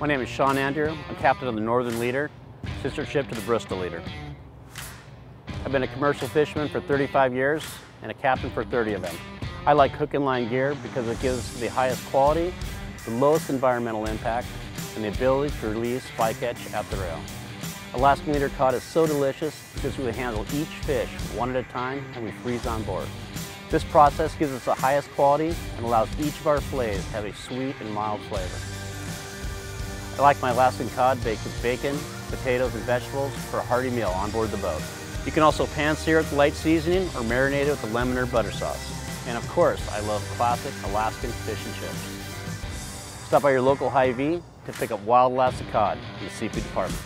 My name is Shaun Andrew. I'm captain of the Northern Leader, sister ship to the Bristol Leader. I've been a commercial fisherman for 35 years and a captain for 30 of them. I like hook and line gear because it gives the highest quality, the lowest environmental impact, and the ability to release bycatch at the rail. Alaskan leader cod is so delicious because we handle each fish one at a time and we freeze on board. This process gives us the highest quality and allows each of our fillets to have a sweet and mild flavor. I like my Alaskan cod baked with bacon, potatoes, and vegetables for a hearty meal on board the boat. You can also pan-sear it with light seasoning or marinate it with a lemon or butter sauce. And of course, I love classic Alaskan fish and chips. Stop by your local Hy-Vee to pick up wild Alaska cod in the seafood department.